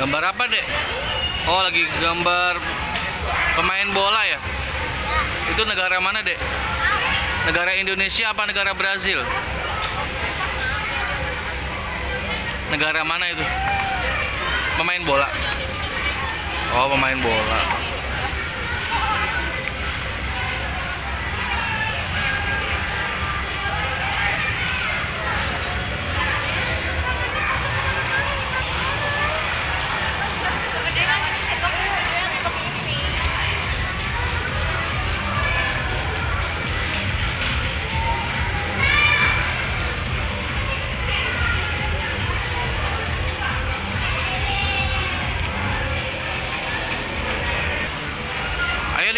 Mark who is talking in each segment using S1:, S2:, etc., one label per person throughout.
S1: Gambar apa, Dek? Oh, lagi gambar pemain bola ya? Itu negara mana, Dek? Negara Indonesia apa negara Brazil? Negara mana itu? Pemain bola. Oh, pemain bola.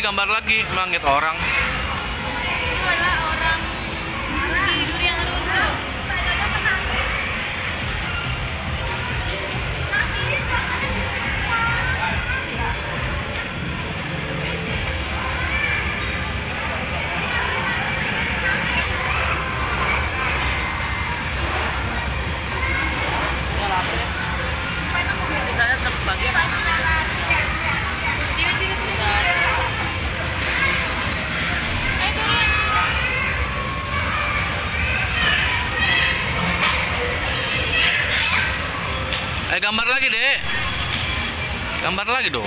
S1: Digambar lagi, langit orang. Gambar lagi, Dek. Gambar lagi dong.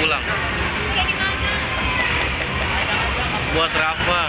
S2: Pulang.
S1: Buat Rafa.